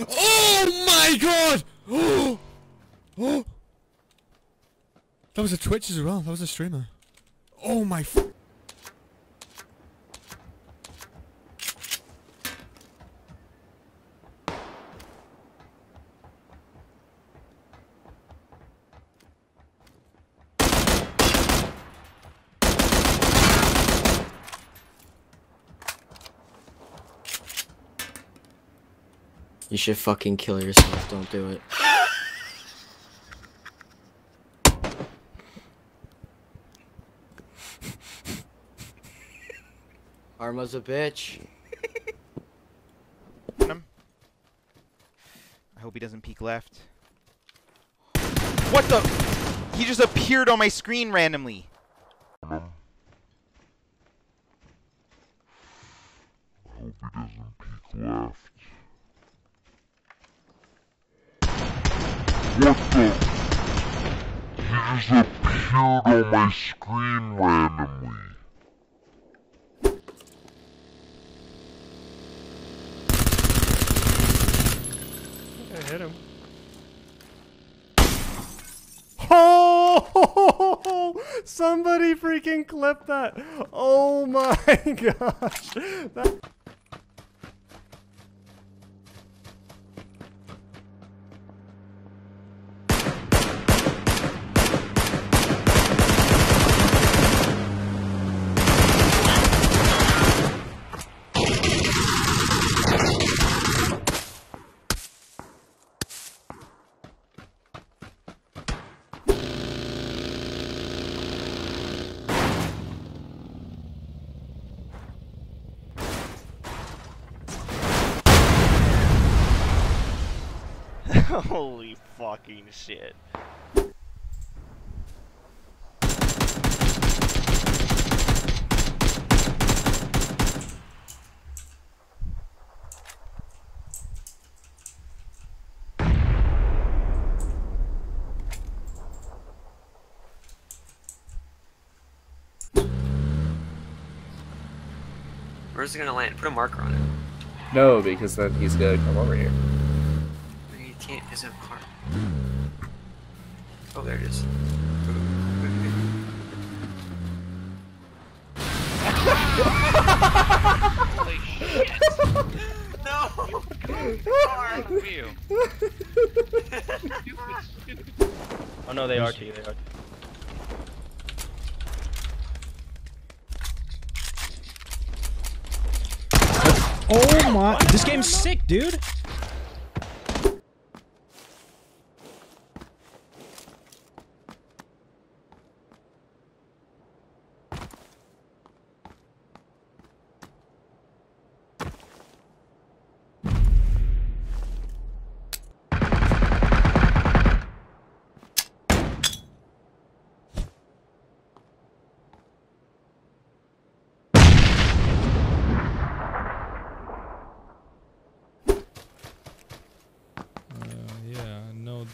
Oh my god! Oh! Oh! That was a Twitch as well. That was a streamer. Oh my You should fucking kill yourself. Don't do it. Arma's a bitch. I hope he doesn't peek left. What the? He just appeared on my screen randomly. What the? He just appeared on my screen randomly. I hit him. Oh! Somebody freaking clip that! Oh my gosh! That Holy fucking shit. Where's it gonna land? Put a marker on it. No, because then he's gonna come over here. You can't. Is it a car? Oh, there it is. Holy shit. No! you. Oh no, they are T. They are. T. Oh my! This game's sick, dude.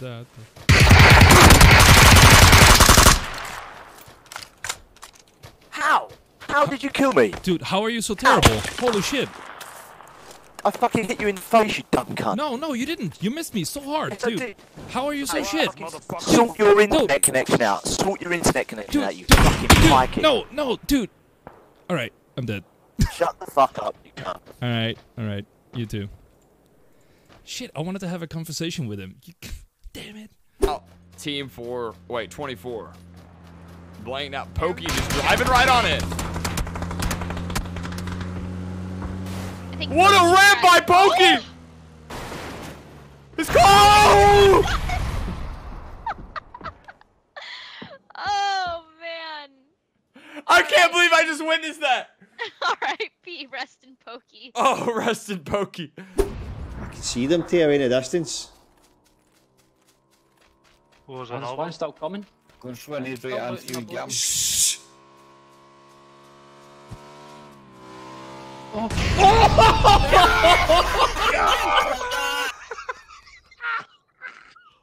I know. How? How did you kill me? Dude, how are you so terrible? Holy shit! I fucking hit you in the face, you dumb cunt. No, no, you didn't. You missed me so hard, Yes, I too. How are you so Hey, shit? Sort your No. internet connection out. Sort your internet connection Dude, out, you dude, fucking dude, no, no, dude. All right, I'm dead. Shut the fuck up, you cunt. All right, all right, you too. Shit, I wanted to have a conversation with him. You, damn it. Oh, team four. Wait, 24. Blanked out. Pokey just driving right on it. What a ramp by Pokey! Oh, it's cold! Oh man. I can't believe I just witnessed that. R.I.P. Rest in Pokey. Oh, rest in Pokey. I can see them too in the distance. Was There's one still coming. Going swing his right hand through get him.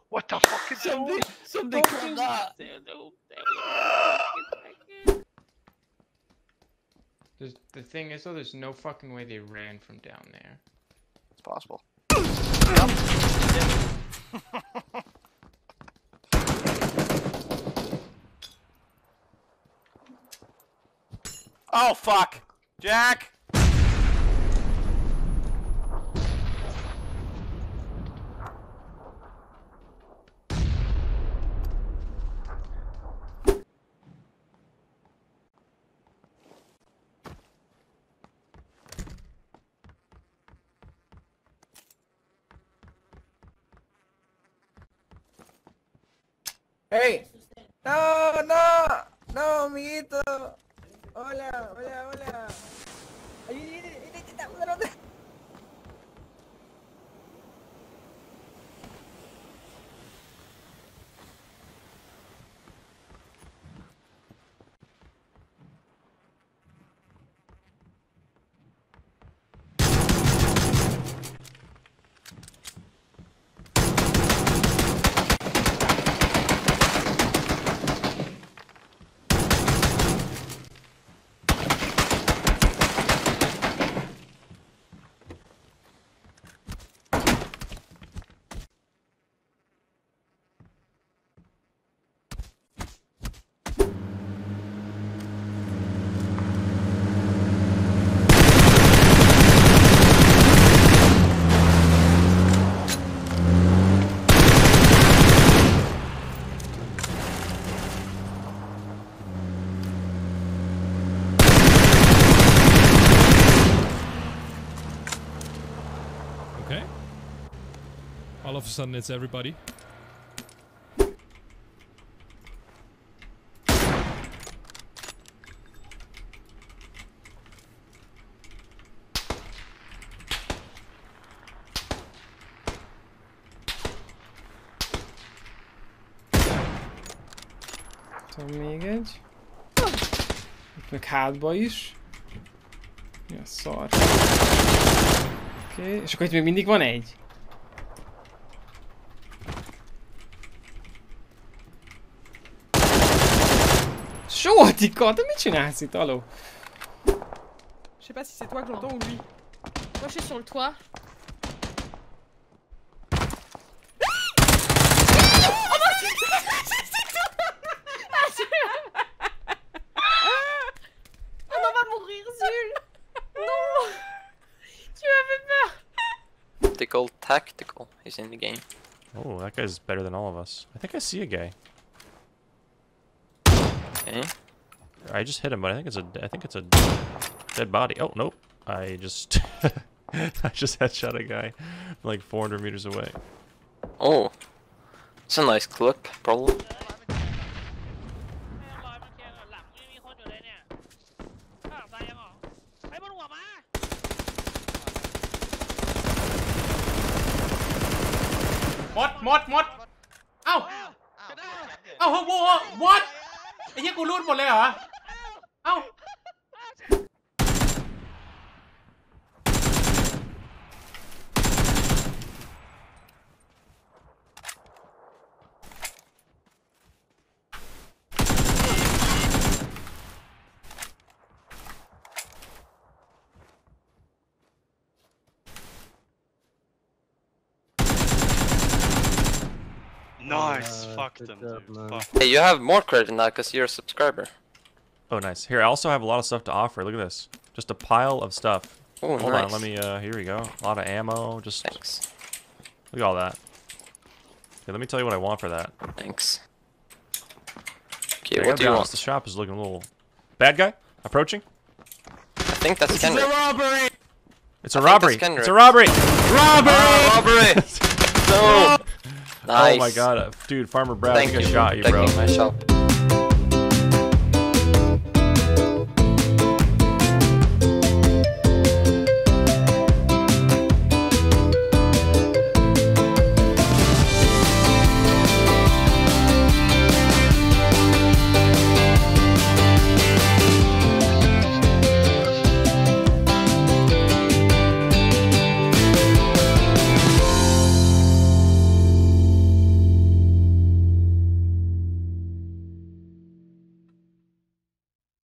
What the fuck is Somebody, somebody caught that. There's, the thing is, though, there's no fucking way they ran from down there. It's possible. Oh fuck, Jack. Hey. No, no, no, amiguito. Hola, hola, hola. All of a sudden, it's everybody. Még egy. Itt meg hátba is. Mi a szar? Oké, okay. és akkor itt még mindig van egy. Sótika, de mit csinálsz itt, aló? Je sais pas si c'est toi que j'entends ou lui. Moi, je suis sur le toit. On en va mourir, Zul Non Tu m'as fait peur Tactical, tactical. He's in the game. Oh, that guy's better than all of us. I think I see a guy. Okay. I just hit him, but I think it's a I think it's a dead body. Oh nope. I just I just headshot a guy like 400 meters away. Oh, it's a nice clip, probably. What? What? What? Ow! Ow! Ow! What? ไอ้เหี้ยกูรูดหมดเลยเหรอ เอ้า Nice, fuck them, dude. Fuck. Hey, you have more credit now because you're a subscriber. Oh nice. Here, I also have a lot of stuff to offer. Look at this. Just a pile of stuff. Oh, Hold on, let me uh here we go. A lot of ammo, just Thanks. Look at all that. Okay, let me tell you what I want for that. Thanks. Okay, what do you honest, want? The shop is looking a little bad guy approaching. I think that's This is a robbery! It's a robbery. It's a robbery. Robbery! Robbery! no! Oh my god, dude, Farmer Brad, Thank I think I shot you, bro. taking my shop.